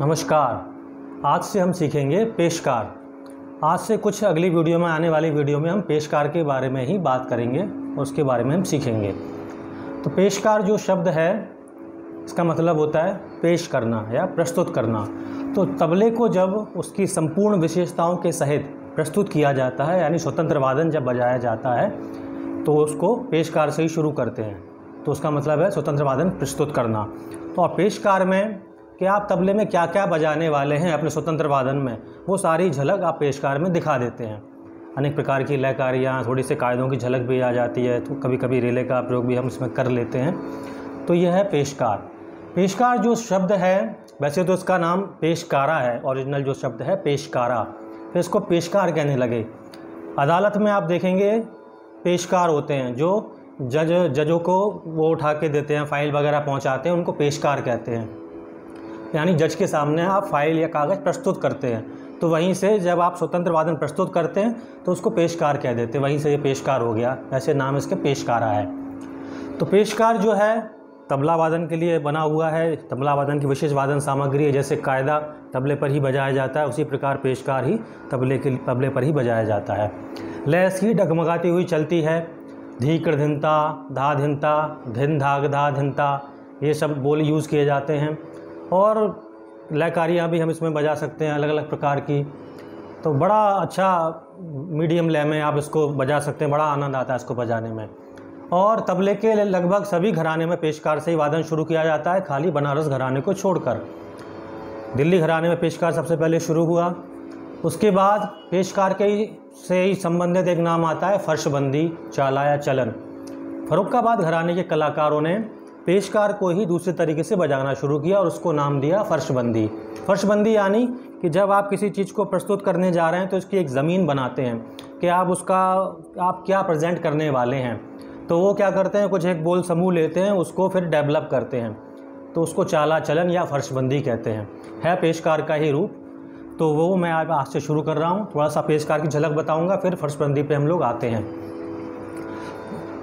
नमस्कार। आज से हम सीखेंगे पेशकार। आज से कुछ अगली वीडियो में, आने वाली वीडियो में हम पेशकार के बारे में ही बात करेंगे और उसके बारे में हम सीखेंगे। तो पेशकार जो शब्द है, इसका मतलब होता है पेश करना या प्रस्तुत करना। तो तबले को जब उसकी संपूर्ण विशेषताओं के सहित प्रस्तुत किया जाता है, यानी स्वतंत्र वादन जब बजाया जाता है तो उसको पेशकार से ही शुरू करते हैं। तो उसका मतलब है स्वतंत्र वादन प्रस्तुत करना। तो पेशकार में कि आप तबले में क्या क्या बजाने वाले हैं अपने स्वतंत्र वादन में? वो सारी झलक आप पेशकार में दिखा देते हैं। अनेक प्रकार की लयकारियाँ, थोड़ी से कायदों की झलक भी आ जाती है तो कभी कभी रेले का प्रयोग भी हम इसमें कर लेते हैं। तो यह है पेशकार। पेशकार जो शब्द है, वैसे तो इसका नाम पेशकारा है, ओरिजिनल जो शब्द है पेशकारा। फिर इसको पेशकार कहने लगे। अदालत में आप देखेंगे, पेशकार होते हैं, जो जज, जजों को वो उठा के देते हैं, फ़ाइल वगैरह पहुंचाते हैं, उनको पेशकार कहते हैं। यानी जज के सामने आप फ़ाइल या कागज़ प्रस्तुत करते हैं। तो वहीं से जब आप स्वतंत्र वादन प्रस्तुत करते हैं तो उसको पेशकार कह देते हैं। वहीं से ये पेशकार हो गया। ऐसे नाम इसके पेशकारा है। तो पेशकार जो है, तबला वादन के लिए बना हुआ है। तबला वादन की विशेष वादन सामग्री है, जैसे कायदा तबले पर ही बजाया जाता है, उसी प्रकार पेशकार ही तबले के तबले पर ही बजाया जाता है। लैस इसकी डगमगाती हुई चलती है। धी धिनता धा धिनता धिन धाग धा धिनता ये सब बोल यूज़ किए जाते हैं। और लयकारियाँ भी हम इसमें बजा सकते हैं अलग अलग प्रकार की। तो बड़ा अच्छा मीडियम लय में आप इसको बजा सकते हैं, बड़ा आनंद आता है इसको बजाने में। और तबले के लगभग सभी घराने में पेशकार से ही वादन शुरू किया जाता है, खाली बनारस घराने को छोड़कर। दिल्ली घराने में पेशकार सबसे पहले शुरू हुआ। उसके बाद पेशकार के से ही संबंधित एक नाम आता है, फर्शबंदी चाला या चलन। फरुखाबाद घराने के कलाकारों ने पेशकार को ही दूसरे तरीके से बजाना शुरू किया और उसको नाम दिया फर्शबंदी। फर्शबंदी यानी कि जब आप किसी चीज़ को प्रस्तुत करने जा रहे हैं तो इसकी एक ज़मीन बनाते हैं कि आप उसका, आप क्या प्रेजेंट करने वाले हैं। तो वो क्या करते हैं, कुछ एक बोल समूह लेते हैं, उसको फिर डेवलप करते हैं। तो उसको चाला चलन या फर्शबंदी कहते हैं। है पेशकार का ही रूप। तो वो मैं आप आज से शुरू कर रहा हूँ। थोड़ा सा पेशकार की झलक बताऊँगा, फिर फर्शबंदी पे हम लोग आते हैं।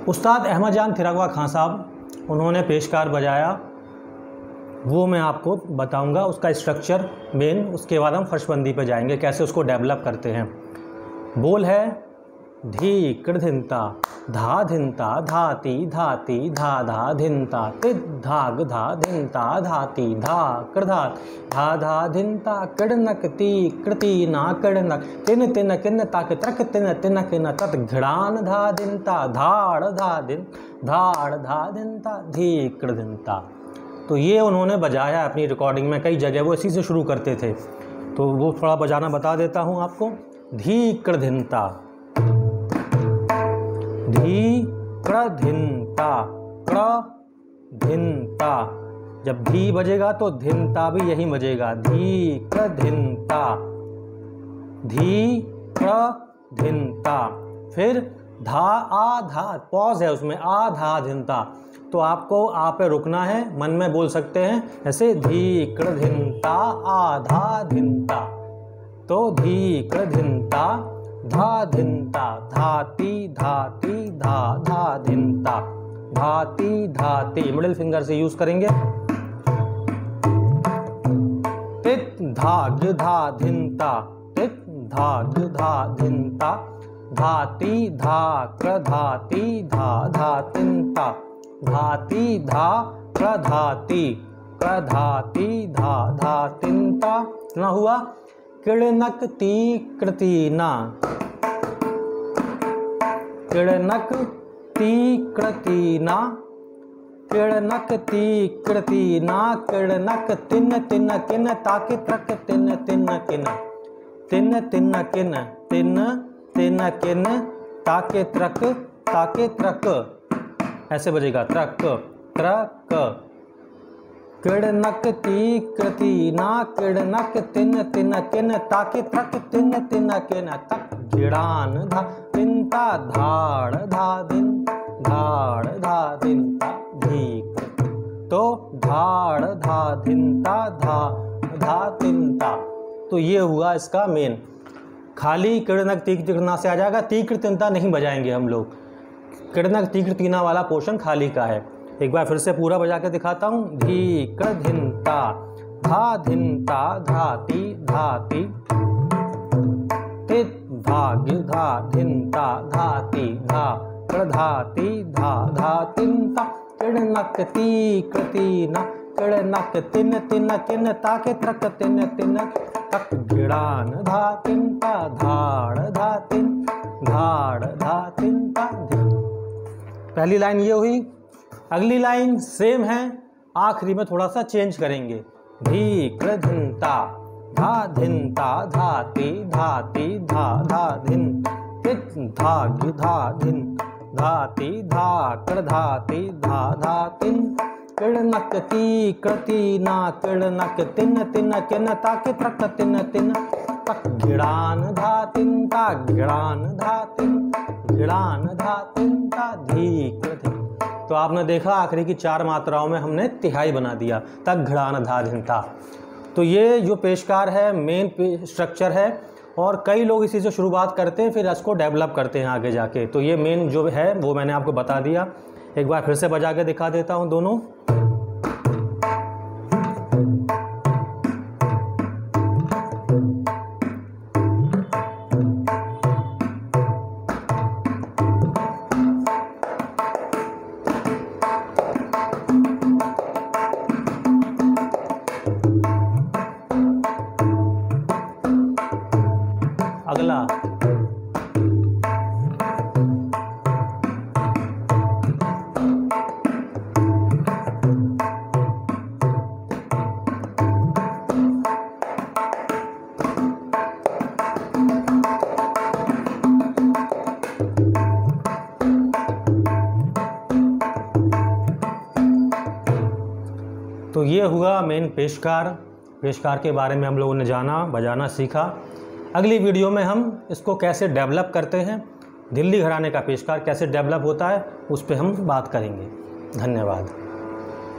उस्ताद अहमद जान थिरगवा खां साहब उन्होंने पेशकार बजाया। वो मैं आपको बताऊँगा उसका स्ट्रक्चर मेन उसके बाद हम फर्शबंदी पर जाएँगे, कैसे उसको डेवलप करते हैं। बोल है धी कृधिनता धा धिनता धाती धाती धा धा धिनता तिद, धाग धा धिनता धाती धा कृधा धा धा धिनता कृणक ती, कृति ना कृणक तिन तिन, किन, तक त्रक तिन तिन, किन, तत, घृणान धा धिनता धाड़ धा दिन धाड़ धा धिनता धी कृधिनता तो ये उन्होंने बजाया अपनी रिकॉर्डिंग में, कई जगह वो इसी से शुरू करते थे। तो वो थोड़ा बजाना बता देता हूँ आपको। धी कृधिनता धी क्रधिनता क्रधिनता जब धी बजेगा तो धिनता भी यही बजेगा। धी क्रधिनता धी क्रधिनता फिर धा, आ, धा, पॉज है उसमें। आ, धा, धिनता। तो आपको आ पे रुकना है, मन में बोल सकते हैं, ऐसे धी क्रधिनता आधा धिनता। तो धी क्रधिनता धा धिनता धाती धाती धा धा धिनता धाती धाती। मिडिल फिंगर से यूज़ करेंगे। तित, धाग धा धिनता तित, धाग धा धिनता धाती धा प्रधाती धा धा तिनता धाती। धा प्रधाती प्रधाती धा धा तिनता कितना हुआ? किणक ती कृतिना किणक ती कृतिना किणक ती कृतिना किणक तिन तिन किन ताकि त्रक तिन तिन किन। तिन तिन किन तिन तिन किन ताके त्रक ताके त्रक ऐसे बजेगा त्रक त्रक किड़नक ती कृति ना किड़नक तिन तिन किन ताकि त्रक तिन तिन किन तक घिड़ान धा तिनता धाड़ धा दिन धाड़ धा दिनता धीक तो धाड़ धा धिनता धा धा तिनता तो ये हुआ इसका मेन खाली किड़नक तीक तिकना से आ जाएगा तीक्र तिनता नहीं बजाएँगे हम लोग किड़नक तीक्र तीना वाला पोर्शन खाली का है एक बार फिर से पूरा बजा के दिखाता हूँ। धी धिनता धा धिनता धाती धाती। तित धा धिनता धाती, धा। प्रधाती, धा धातिनता किणनक ती, कृति, न। किणनक तिन तिन, किन, ताके, त्रक, तिन तिन, तक। गिड़ान, धा तिनता धाड़, धा, तिन। धाड़, धा तिनता धिन पहली लाइन ये हुई अगली लाइन सेम है, आखिरी में थोड़ा सा चेंज करेंगे। धी कृधिनता धा धिनता धाती धाती, धा धा धिन धाग धा धिन धाती धा कृ धाती, धा, धातिन। किणनक ती कृति ना किणनक तिन तिन, किन, ताकि त्रक तिन तिन। तक गिड़ान धातिन, ता गिड़ान धातिन। गिड़ान धातिन, ता धी कृति तो आपने देखा, आखिरी की चार मात्राओं में हमने तिहाई बना दिया, तक घड़ान धाधिनता तो ये जो पेशकार है मेन स्ट्रक्चर है, और कई लोग इसी से शुरुआत करते हैं, फिर इसको डेवलप करते हैं आगे जाके। तो ये मेन जो है, वो मैंने आपको बता दिया। एक बार फिर से बजा के दिखा देता हूँ दोनों। अगला तो ये हुआ मेन पेशकार। पेशकार के बारे में हम लोगों ने जाना, बजाना, सीखा। अगली वीडियो में हम इसको कैसे डेवलप करते हैं, दिल्ली घराने का पेशकार कैसे डेवलप होता है, उस पर हम बात करेंगे। धन्यवाद।